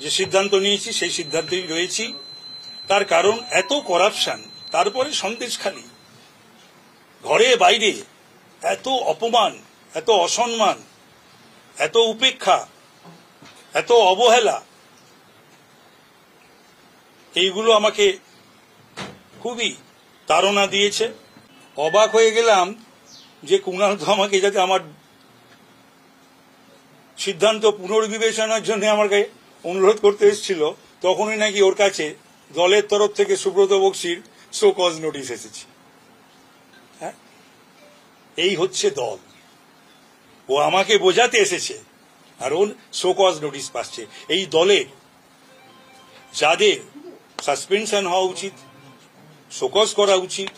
যে সিদ্ধান্ত নিয়েছি, সেই সিদ্ধান্তেই রয়েছি। তার কারণ, এত করাপশন তারপরে সন্দেশখালী ঘরে বাইরে এত অপমান, এত অসম্মান, এত উপেক্ষা, এত অবহেলা, এইগুলো আমাকে খুবই তাড়না দিয়েছে। অবাক হয়ে গেলাম যে কুণাল তো আমাকে যাতে আমার সিদ্ধান্ত পুনর্বিবেচনার জন্য আমাকে অনুরোধ করতে এসেছিল, তখনই নাকি ওর কাছে দলের তরফ থেকে সুব্রত বক্সির শো কজ নোটিশ এসেছে। হ্যাঁ? এই হচ্ছে দল। ও আমাকে বোঝাতে এসেছে, আর ওর শো কজ নোটিশ পাচ্ছে। এই দলে যাদের সাসপেনশন হওয়া উচিত শোকজ করা উচিত,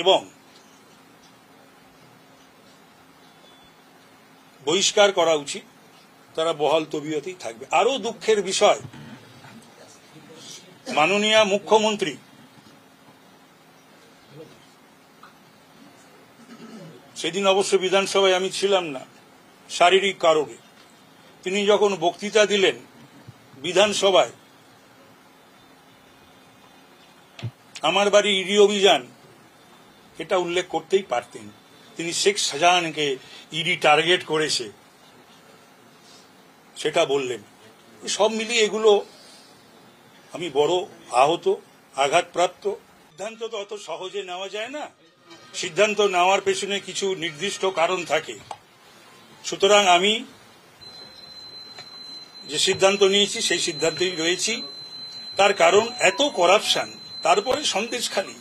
এবং বহিষ্কার করা উচিত তারা বহাল তবিয়তেই থাকবে। আরও দুঃখের বিষয়, মাননীয় মুখ্যমন্ত্রী, সেদিন অবশ্য বিধানসভায় আমি ছিলাম না, শারীরিক কারণে। তিনি যখন বক্তৃতা দিলেন বিধানসভায়, আমার বাড়ি ইডি অভিযান, এটা উল্লেখ করতেই পারতেন। তিনি শেখ শাহজাহানকে ইডি টার্গেট করেছে। সেটা বললেন। সব মিলিয়ে এগুলো আমি বড় আহত, আঘাতপ্রাপ্ত। সিদ্ধান্ত তো অত সহজে নেওয়া যায় না। সিদ্ধান্ত নেওয়ার পেছনে কিছু নির্দিষ্ট কারণ থাকে। সুতরাং আমি যে সিদ্ধান্ত নিয়েছি, সেই সিদ্ধান্তেই রয়েছি। তার কারণ এত করাপশন, তারপরে সন্দেশখালী